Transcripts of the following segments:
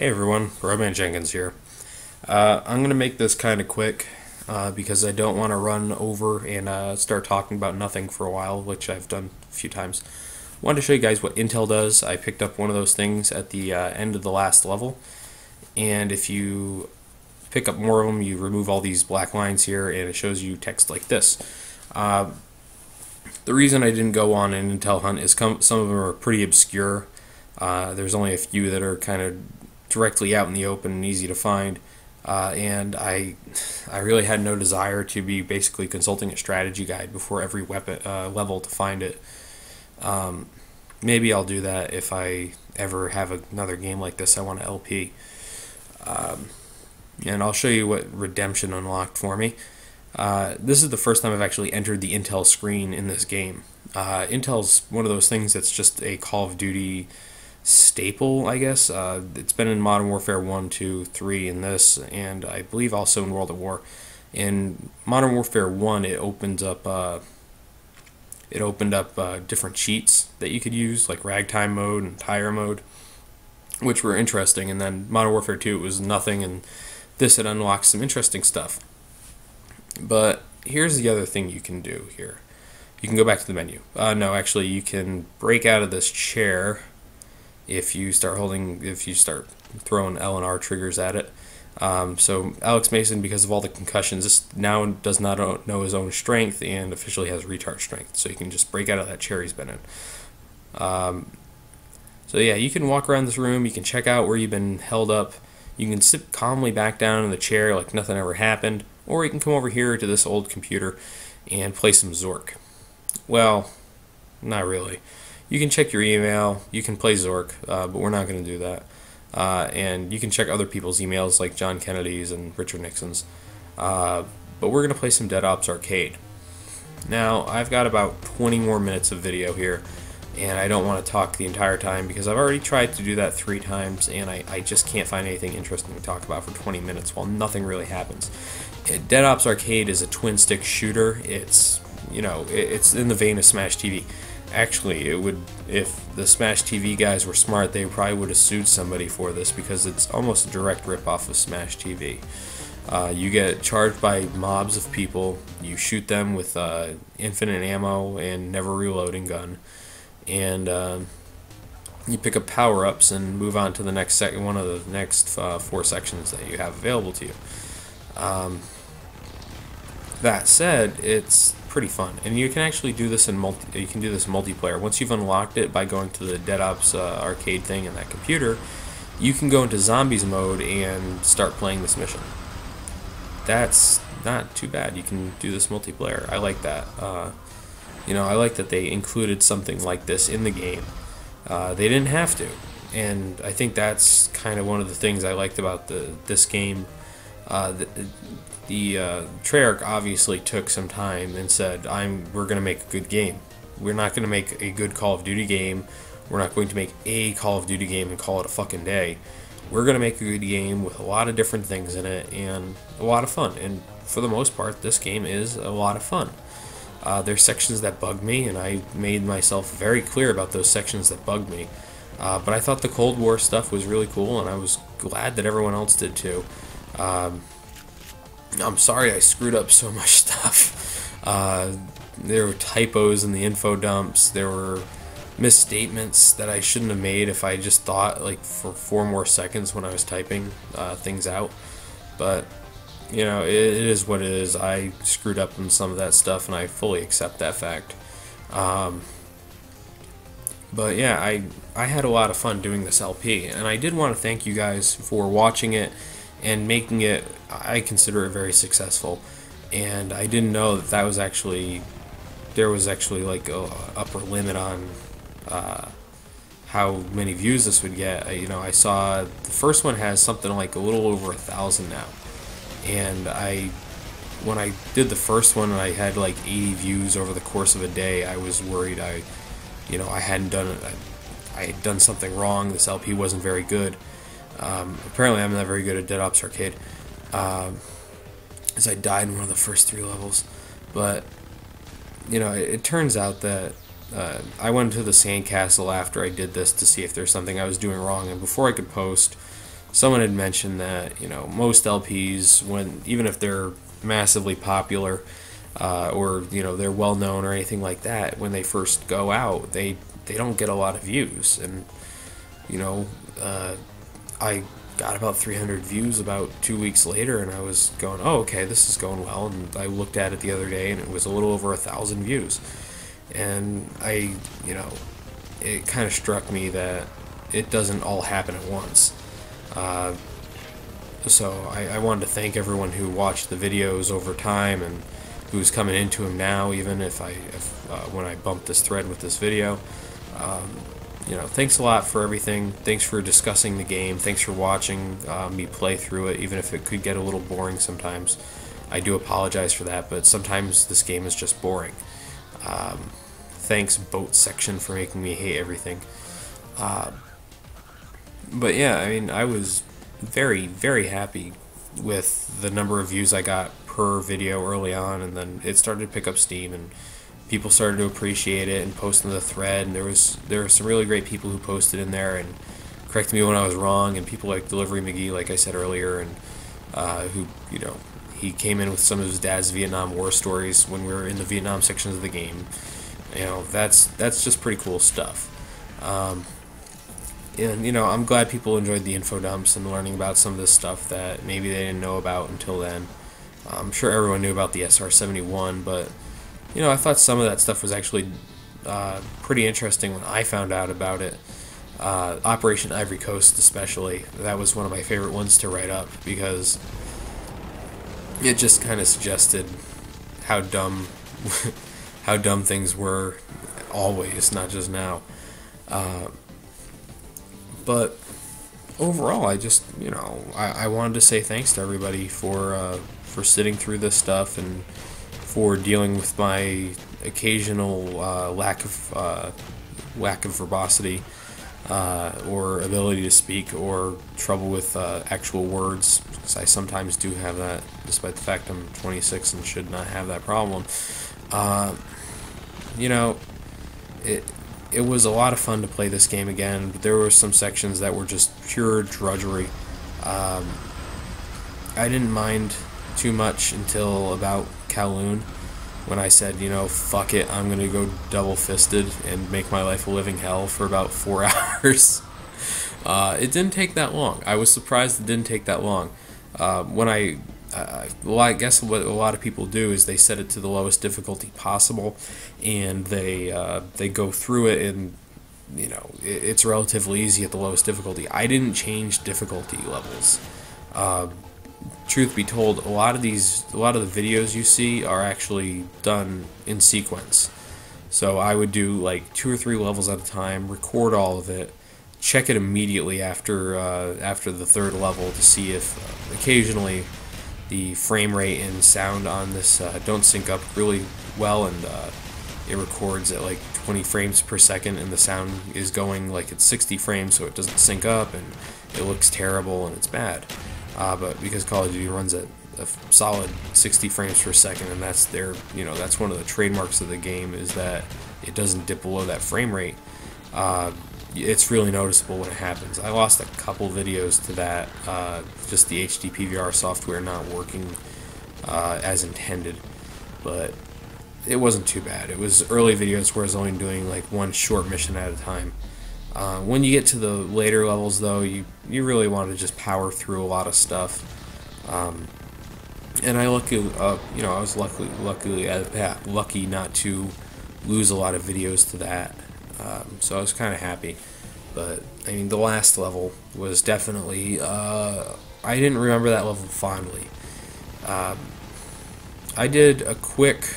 Hey everyone, Roman Jenkins here. Uh, I'm going to make this kind of quick uh, because I don't want to run over and uh, start talking about nothing for a while, which I've done a few times. I wanted to show you guys what Intel does. I picked up one of those things at the uh, end of the last level, and if you pick up more of them, you remove all these black lines here, and it shows you text like this. Uh, the reason I didn't go on an Intel hunt is some of them are pretty obscure. Uh, there's only a few that are kind of directly out in the open and easy to find. Uh, and I, I really had no desire to be basically consulting a strategy guide before every weapon uh, level to find it. Um, maybe I'll do that if I ever have another game like this. I want to LP, um, and I'll show you what redemption unlocked for me. Uh, this is the first time I've actually entered the Intel screen in this game. Uh, Intel's one of those things that's just a Call of Duty staple, I guess. Uh, it's been in Modern Warfare 1, 2, 3, and this, and I believe also in World at War. In Modern Warfare 1, it opens up. Uh, it opened up uh, different cheats that you could use, like ragtime mode and tire mode, which were interesting. And then Modern Warfare 2, it was nothing, and this had unlocked some interesting stuff. But here's the other thing you can do here. You can go back to the menu. Uh, no, actually, you can break out of this chair if you start holding, if you start throwing L and R triggers at it. Um, so Alex Mason, because of all the concussions, now does not know his own strength and officially has retard strength. So you can just break out of that chair he's been in. Um, so yeah, you can walk around this room. You can check out where you've been held up. You can sit calmly back down in the chair like nothing ever happened, or you can come over here to this old computer and play some Zork. Well, not really you can check your email, you can play Zork, uh, but we're not going to do that. Uh, and you can check other people's emails like John Kennedy's and Richard Nixon's. Uh, but we're going to play some Dead Ops Arcade. Now, I've got about 20 more minutes of video here, and I don't want to talk the entire time because I've already tried to do that three times, and I, I just can't find anything interesting to talk about for 20 minutes while nothing really happens. Dead Ops Arcade is a twin stick shooter. It's, you know, it's in the vein of Smash TV actually it would if the smash tv guys were smart they probably would have sued somebody for this because it's almost a direct rip off of smash tv uh, you get charged by mobs of people. You shoot them with uh, infinite ammo and never reloading gun. And uh, you pick up power-ups and move on to the next second one of the next uh, four sections that you have available to you. Um, that said it's pretty fun, and you can actually do this in multi. You can do this multiplayer once you've unlocked it by going to the Dead Ops uh, arcade thing in that computer. You can go into zombies mode and start playing this mission. That's not too bad. You can do this multiplayer. I like that. Uh, you know, I like that they included something like this in the game. Uh, they didn't have to, and I think that's kind of one of the things I liked about the this game. Uh, the, the uh, Treyarch obviously took some time and said, "I'm we're going to make a good game. We're not going to make a good Call of Duty game. We're not going to make a Call of Duty game and call it a fucking day. We're going to make a good game with a lot of different things in it and a lot of fun. And for the most part, this game is a lot of fun. Uh, there's sections that bug me, and I made myself very clear about those sections that bugged me. Uh, but I thought the Cold War stuff was really cool, and I was glad that everyone else did too. Um, I'm sorry I screwed up so much stuff. Uh, there were typos in the info dumps. There were misstatements that I shouldn't have made if I just thought like for four more seconds when I was typing uh, things out. But you know, it, it is what it is. I screwed up in some of that stuff, and I fully accept that fact. Um, but yeah, I I had a lot of fun doing this LP, and I did want to thank you guys for watching it and making it, I consider it very successful. And I didn't know that that was actually, there was actually like a upper limit on uh, how many views this would get. You know, I saw the first one has something like a little over a thousand now, and I when I did the first one I had like 80 views over the course of a day, I was worried I, you know, I hadn't done it. I, I had done something wrong. This LP wasn't very good. Um, apparently, I'm not very good at Dead Ops Arcade, um, as I died in one of the first three levels. But you know, it, it turns out that uh, I went to the sandcastle after I did this to see if there's something I was doing wrong, and before I could post, someone had mentioned that you know most LPs, when even if they're massively popular uh, or you know they're well known or anything like that, when they first go out, they they don't get a lot of views, and you know uh, I got about 300 views about two weeks later, and I was going, oh okay, this is going well, and I looked at it the other day, and it was a little over a thousand views, and I you know it kind of struck me that it doesn't all happen at once. Uh, so I, I, wanted to thank everyone who watched the videos over time and who's coming into them now, even if I if, uh, when I bump this thread with this video. Um, you know, thanks a lot for everything. Thanks for discussing the game. Thanks for watching uh, me play through it, even if it could get a little boring sometimes. I do apologize for that, but sometimes this game is just boring. Um, thanks, Boat Section, for making me hate everything. Uh, but yeah, I mean, I was very, very happy with the number of views I got per video early on, and then it started to pick up steam, and people started to appreciate it and post in the thread, and there was there were some really great people who posted in there and corrected me when I was wrong, and people like Delivery McGee, like I said earlier, and uh, who you know he came in with some of his dad's Vietnam War stories when we were in the Vietnam sections of the game. You know, that's that's just pretty cool stuff. Um, and you know, I'm glad people enjoyed the info dumps and learning about some of this stuff that maybe they didn't know about until then. I'm sure everyone knew about the SR-71, but you know, I thought some of that stuff was actually uh, pretty interesting when I found out about it. Uh, Operation Ivory Coast, especially, that was one of my favorite ones to write up because it just kind of suggested how dumb, how dumb things were always, not just now. Uh, but overall, I just you know I, I wanted to say thanks to everybody for uh, for sitting through this stuff and for dealing with my occasional uh, lack of uh, lack of verbosity uh, or ability to speak or trouble with uh, actual words because I sometimes do have that despite the fact I'm 26 and should not have that problem. Uh, you know, it it was a lot of fun to play this game again, but there were some sections that were just pure drudgery. Um, I didn't mind too much until about Kowloon when I said, you know, fuck it, I'm gonna go double fisted and make my life a living hell for about four hours. Uh, it didn't take that long. I was surprised it didn't take that long. Uh, when I uh, well, I guess what a lot of people do is they set it to the lowest difficulty possible, and they uh, they go through it, and you know it, it's relatively easy at the lowest difficulty. I didn't change difficulty levels. Truth be told, a lot of these, a lot of the videos you see are actually done in sequence. So I would do like two or three levels at a time, record all of it, check it immediately after uh, after the third level to see if uh, occasionally the frame rate and sound on this uh, don't sync up really well and uh, it records at like 20 frames per second and the sound is going like it's 60 frames so it doesn't sync up and it looks terrible and it's bad uh, but because Call of Duty runs at a solid 60 frames per second and that's their you know that's one of the trademarks of the game is that it doesn't dip below that frame rate uh, it's really noticeable when it happens. I lost a couple videos to that, uh, just the HD PVR software not working uh, as intended, but it wasn't too bad. It was early videos where I was only doing like one short mission at a time. Uh, when you get to the later levels, though, you you really want to just power through a lot of stuff. Um, and I lucky, uh, you know, I was lucky, luckily, uh, lucky not to lose a lot of videos to that. Um, so I was kind of happy. But, I mean, the last level was definitely. Uh, I didn't remember that level fondly. Um, I did a quick,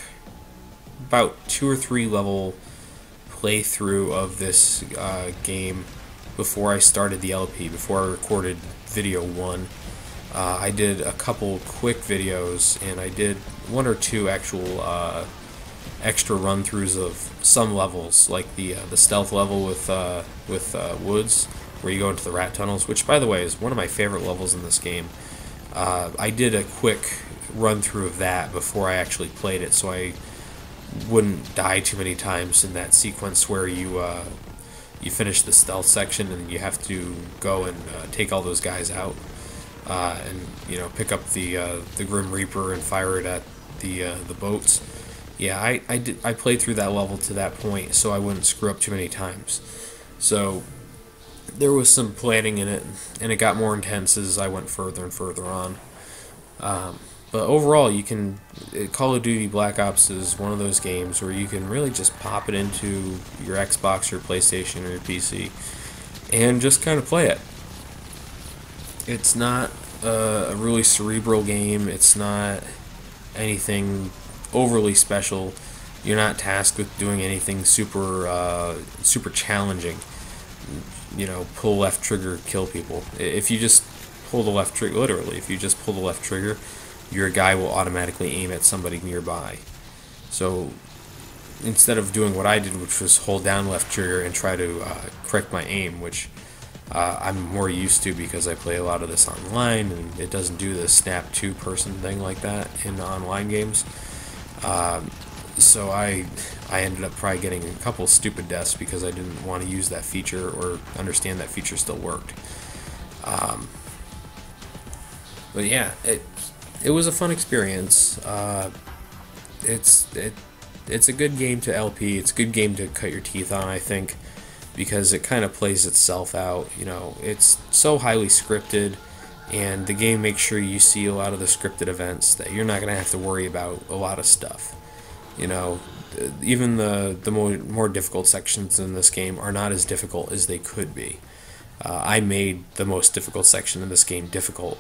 about two or three level playthrough of this uh, game before I started the LP, before I recorded video one. Uh, I did a couple quick videos, and I did one or two actual uh, extra run throughs of some levels, like the uh, the stealth level with uh, with uh, woods, where you go into the rat tunnels, which by the way is one of my favorite levels in this game. I did a quick run through of that before I actually played it, so I wouldn't die too many times in that sequence where you uh, you finish the stealth section and you have to go and uh, take all those guys out, uh, and you know pick up the uh, the Grim Reaper and fire it at the uh, the boats. Yeah, I I, did, I played through that level to that point, so I wouldn't screw up too many times. So there was some planning in it, and it got more intense as I went further and further on. Um, but overall, you can Call of Duty Black Ops is one of those games where you can really just pop it into your Xbox or PlayStation or your PC and just kind of play it. It's not a, a really cerebral game. It's not anything overly special. You're not tasked with doing anything super uh, super challenging you know, pull left trigger, kill people. If you just pull the left trigger, literally, if you just pull the left trigger, your guy will automatically aim at somebody nearby. So instead of doing what I did, which was hold down left trigger and try to uh, correct my aim, which uh, I'm more used to because I play a lot of this online and it doesn't do the snap to person thing like that in online games. Um, so I I ended up probably getting a couple stupid deaths because I didn't want to use that feature or understand that feature still worked. Um, but yeah, it it was a fun experience. Uh, it's it it's a good game to LP. It's a good game to cut your teeth on. I think because it kind of plays itself out. You know, it's so highly scripted. And the game makes sure you see a lot of the scripted events that you're not going to have to worry about a lot of stuff. You know, even the the more more difficult sections in this game are not as difficult as they could be. Uh, I made the most difficult section in this game difficult.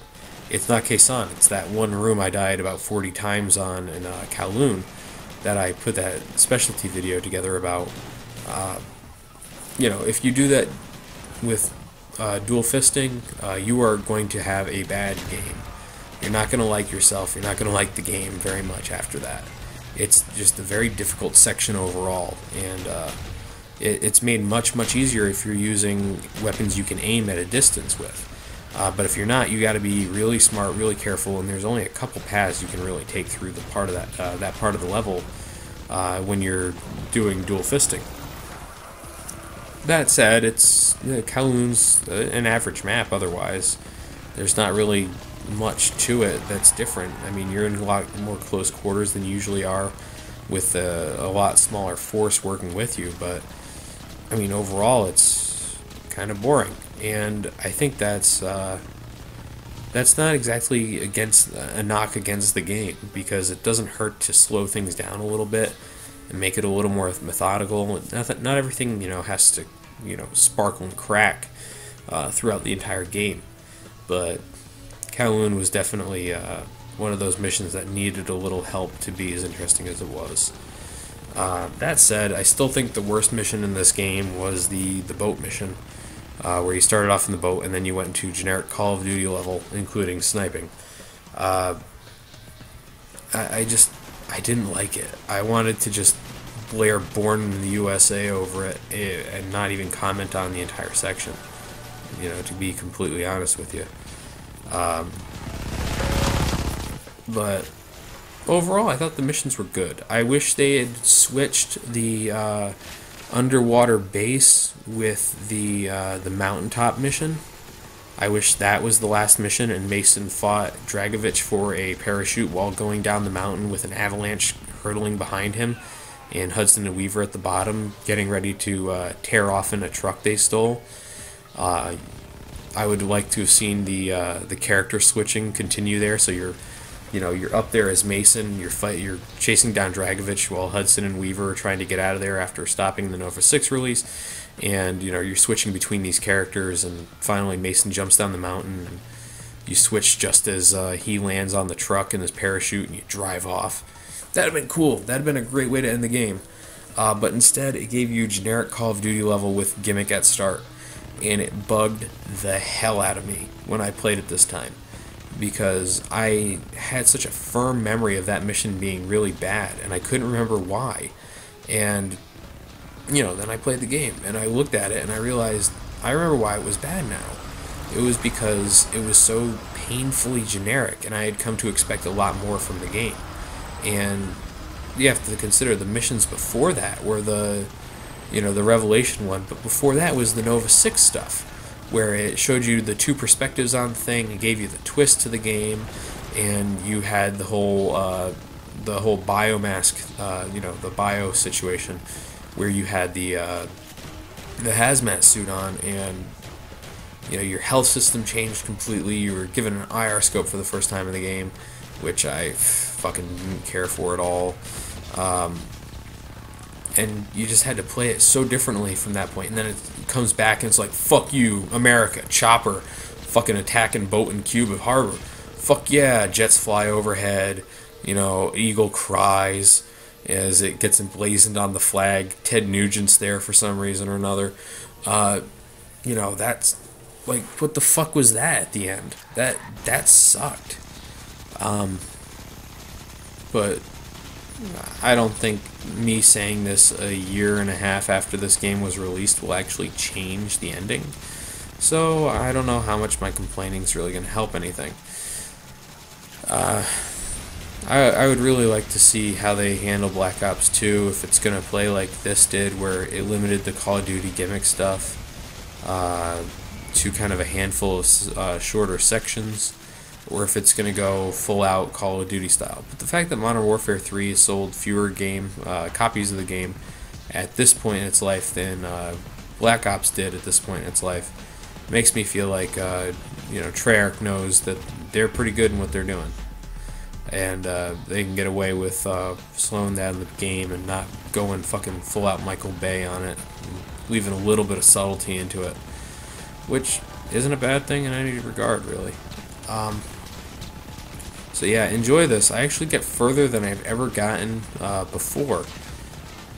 It's not Khe It's that one room I died about 40 times on in uh, Kowloon that I put that specialty video together about. Uh, you know, if you do that with uh, dual fisting, uh, you are going to have a bad game. You're not going to like yourself. You're not going to like the game very much after that it's just a very difficult section overall, and uh, it, it's made much much easier if you're using weapons you can aim at a distance with. Uh, but if you're not, you got to be really smart, really careful, and there's only a couple paths you can really take through the part of that uh, that part of the level uh, when you're doing dual fisting. That said, it's uh, Kowloon's an average map. Otherwise, there's not really much to it that's different. I mean, you're in a lot more close quarters than you usually are with a, a lot smaller force working with you, but I mean, overall, it's kind of boring. And I think that's uh, that's not exactly against a knock against the game because it doesn't hurt to slow things down a little bit and make it a little more methodical. Not, not everything you know has to you know sparkle and crack uh, throughout the entire game, but Kowloon was definitely uh, one of those missions that needed a little help to be as interesting as it was. Uh, that said, I still think the worst mission in this game was the, the boat mission, uh, where you started off in the boat and then you went into generic Call of Duty level, including sniping. Uh, I, I just, I didn't like it. I wanted to just blare Born in the USA over it eh, and not even comment on the entire section, you know, to be completely honest with you. Um, but overall, I thought the missions were good. I wish they had switched the uh, underwater base with the uh, the mountaintop mission. I wish that was the last mission, and Mason fought Dragovich for a parachute while going down the mountain with an avalanche hurtling behind him, and Hudson and Weaver at the bottom getting ready to uh, tear off in a truck they stole. Uh, I would like to have seen the uh, the character switching continue there. So you're, you know, you're up there as Mason. You're fight. You're chasing down Dragovich while Hudson and Weaver are trying to get out of there after stopping the Nova Six release. And you know you're switching between these characters, and finally Mason jumps down the mountain. And you switch just as uh, he lands on the truck in his parachute, and you drive off. That'd have been cool. That'd have been a great way to end the game. Uh, but instead, it gave you generic Call of Duty level with gimmick at start and it bugged the hell out of me when I played it this time because I had such a firm memory of that mission being really bad and I couldn't remember why. And you know, then I played the game and I looked at it and I realized I remember why it was bad now. It was because it was so painfully generic and I had come to expect a lot more from the game. And you have to consider the missions before that were the you know, the Revelation one, but before that was the Nova 6 stuff, where it showed you the two perspectives on the thing, it gave you the twist to the game, and you had the whole uh, the whole biomask, uh, you know, the bio situation, where you had the uh, the hazmat suit on, and you know your health system changed completely. You were given an IR scope for the first time in the game, which I fucking didn't care for at all. Um, and you just had to play it so differently from that point. And then it comes back and it's like, fuck you, America, chopper, fucking attacking boat in Cuba harbor. Fuck yeah, jets fly overhead, you know, eagle cries as it gets emblazoned on the flag. Ted Nugent's there for some reason or another. Uh, you know, that's like, what the fuck was that at the end? That that sucked. Um, but I don't think me saying this a year and a half after this game was released will actually change the ending. So I don't know how much my complaining is really going to help anything. Uh, I, I would really like to see how they handle Black Ops 2 if it's going to play like this did, where it limited the Call of Duty gimmick stuff uh, to kind of a handful of uh, shorter sections or if it's going to go full out Call of Duty style. But the fact that Modern Warfare 3 has sold fewer game uh, copies of the game at this point in its life than uh, Black Ops did at this point in its life makes me feel like uh, you know Treyarch knows that they're pretty good in what they're doing, and uh, they can get away with uh, slowing down the game and not going fucking full out Michael Bay on it, leaving a little bit of subtlety into it, which isn't a bad thing in any regard, really. Um, so yeah, enjoy this. I actually get further than I've ever gotten uh, before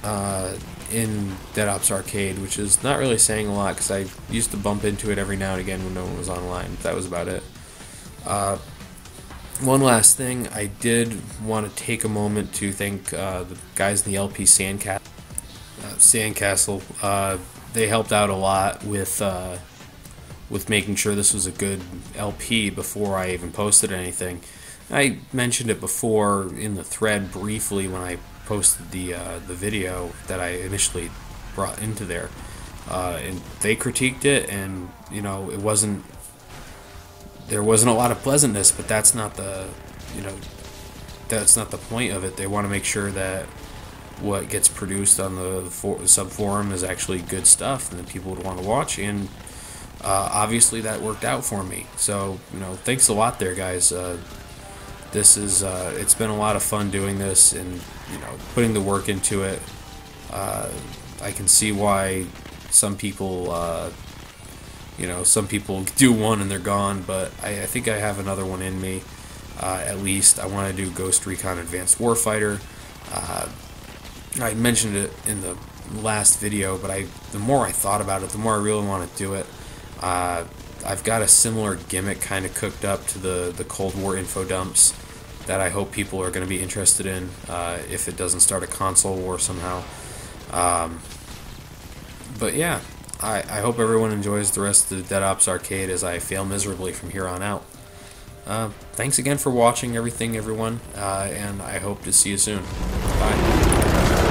uh, in Dead Ops Arcade, which is not really saying a lot because I used to bump into it every now and again when no one was online. That was about it. Uh, one last thing, I did want to take a moment to thank uh, the guys in the LP Sandcastle. Uh, Sandcastle, uh, they helped out a lot with with making sure this was a good LP before I even posted anything. I mentioned it before in the thread briefly when I posted the uh, the video that I initially brought into there, uh, and they critiqued it, and you know it wasn't there wasn't a lot of pleasantness, but that's not the you know that's not the point of it. They want to make sure that what gets produced on the for, sub forum is actually good stuff and that people would want to watch. And uh, obviously that worked out for me. So you know thanks a lot there guys. Uh, this is uh, it's been a lot of fun doing this and you know putting the work into it. Uh, I can see why some people uh, you know some people do one and they're gone, but I, I think I have another one in me. Uh, at least I want to do Ghost Recon Advanced Warfighter. Uh, I mentioned it in the last video, but I the more I thought about it, the more I really want to do it. Uh, I've got a similar gimmick kind of cooked up to the, the Cold War info dumps that I hope people are going to be interested in uh, if it doesn't start a console war somehow. Um, but yeah, I, I hope everyone enjoys the rest of the Dead Ops Arcade as I fail miserably from here on out. Uh, thanks again for watching everything, everyone, uh, and I hope to see you soon. Bye.